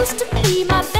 used to be my best.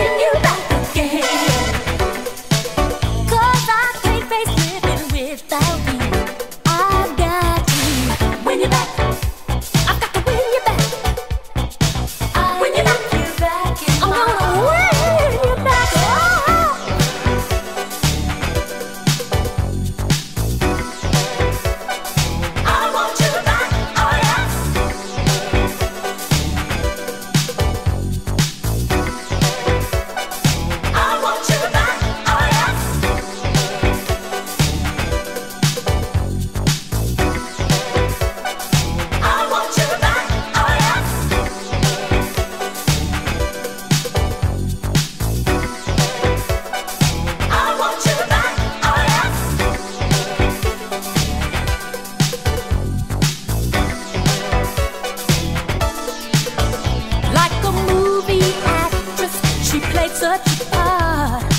played such a part.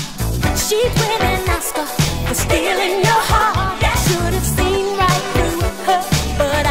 She'd win an Oscar for stealing your heart. Should have seen right through her, but.